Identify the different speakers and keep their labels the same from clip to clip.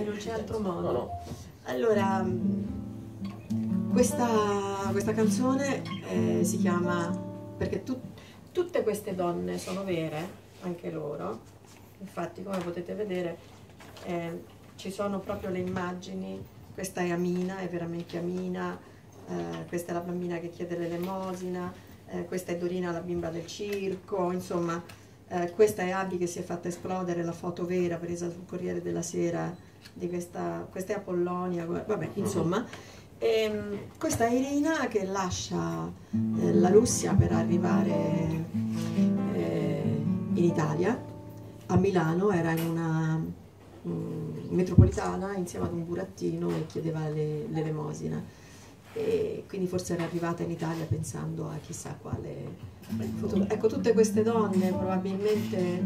Speaker 1: perché non c'è altro modo.
Speaker 2: No, no.
Speaker 1: Allora, questa, questa canzone eh, si chiama perché tu- tutte queste donne sono vere, anche loro. Infatti, come potete vedere, eh, ci sono proprio le immagini. Questa è Amina, è veramente Amina. eh, questa è la bambina che chiede l'elemosina. eh, questa è Dorina, la bimba del circo. Insomma, eh, questa è Abby che si è fatta esplodere la foto vera presa sul Corriere della Sera di questa, questa è Apollonia, vabbè, insomma. Ehm, questa è Irina che lascia eh, la Russia per arrivare eh, in Italia, a Milano, era in una mm, metropolitana insieme ad un burattino e chiedeva le- l'elemosina. E quindi forse era arrivata in Italia pensando a chissà quale futuro. Ecco, tutte queste donne probabilmente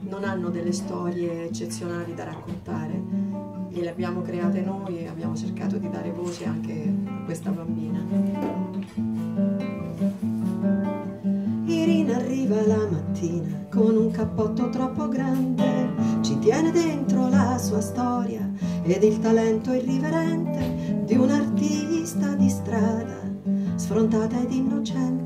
Speaker 1: non hanno delle storie eccezionali da raccontare e le abbiamo create noi e abbiamo cercato di dare voce anche a questa bambina. Irina arriva la mattina con un cappotto troppo grande, ci tiene dentro la sua storia ed il talento irriverente di un artista di strada, sfrontata ed innocente,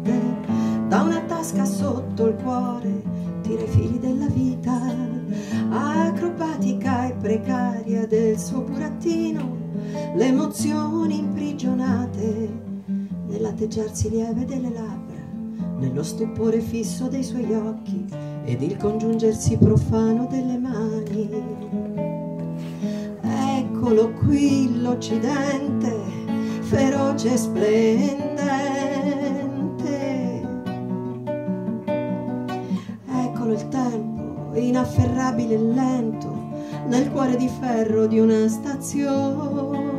Speaker 1: del suo burattino, le emozioni imprigionate nell'atteggiarsi lieve delle labbra, nello stupore fisso dei suoi occhi ed il congiungersi profano delle mani. Eccolo qui l'Occidente, feroce e splendente. Eccolo il tempo, inafferrabile e lento, nel cuore di ferro di una stazione.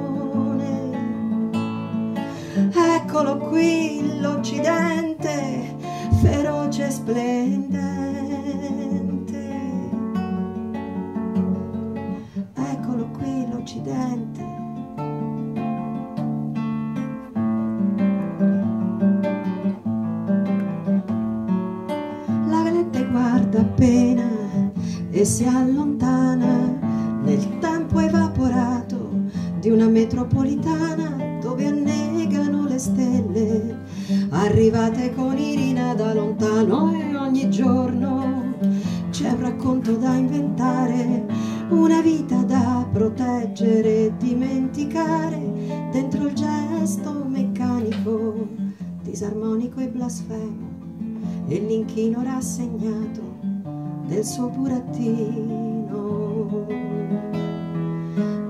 Speaker 1: Eccolo qui l'Occidente, feroce e splendente. Eccolo qui l'Occidente. La vedette guarda appena e si allontana una metropolitana dove annegano le stelle, arrivate con Irina da lontano e ogni giorno c'è un racconto da inventare, una vita da proteggere e dimenticare. Dentro il gesto meccanico, disarmonico e blasfemo e l'inchino rassegnato del suo burattino.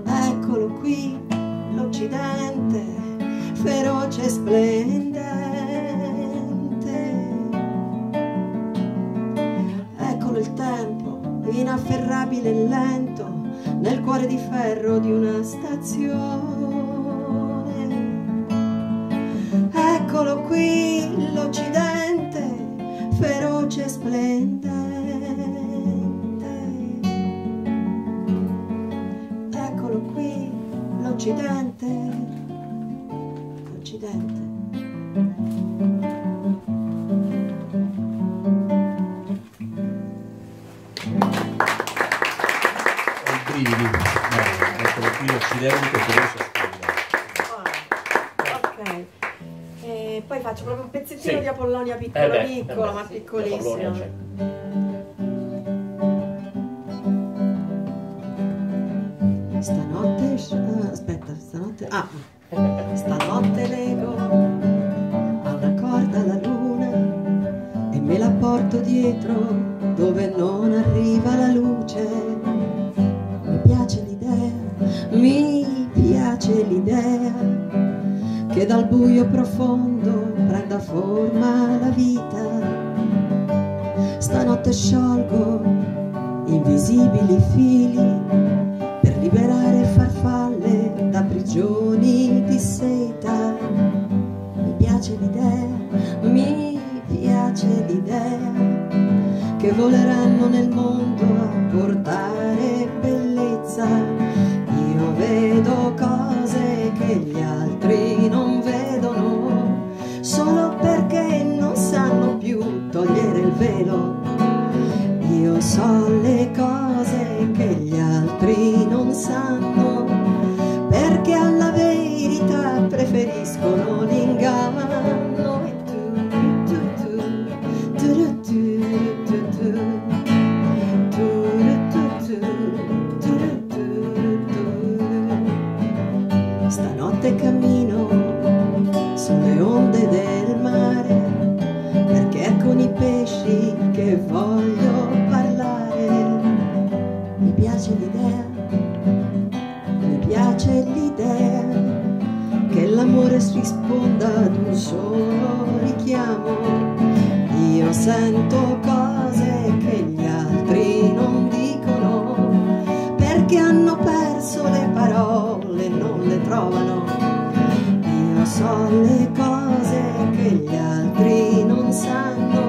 Speaker 1: Eccolo qui l'Occidente, feroce e splendente. Eccolo il tempo, inafferrabile e lento, nel cuore di ferro di una stazione. Eccolo qui l'Occidente, feroce e splendente. Eccolo qui l'Occidente, l'Occidente.
Speaker 2: Ho i brividi. No, eccolo qui l'Occidente, feroce e splendente.
Speaker 1: Ok. E poi faccio proprio un pezzettino
Speaker 2: Sì.
Speaker 1: di Apollonia piccolo
Speaker 2: Eh beh,
Speaker 1: piccolo,
Speaker 2: eh beh,
Speaker 1: ma
Speaker 2: sì,
Speaker 1: piccolissimo. Ah, stanotte lego a una corda la luna e me la porto dietro dove non arriva la luce. Mi piace l'idea, mi piace l'idea che dal buio profondo prenda forma la vita. Stanotte sciolgo invisibili fili nel mondo a portare bellezza. Io vedo cose che gli altri non vedono, solo perché non sanno più togliere il velo. Io so le cose che gli altri non sanno, perché alla verità preferiscono l'inganno. Stanotte cammino sulle onde del mare perché è con i pesci che voglio parlare. Mi piace l'idea, mi piace l'idea che l'amore risponda ad un solo richiamo. Io sento cose altri non sanno